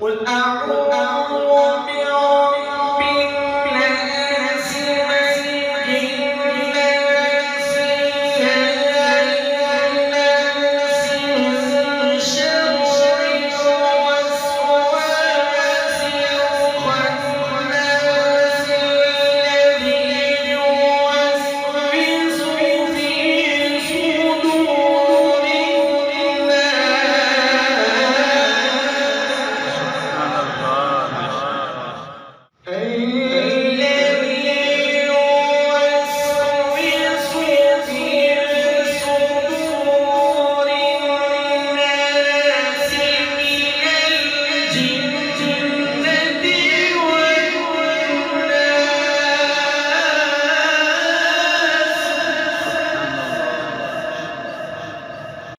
قل أعوذ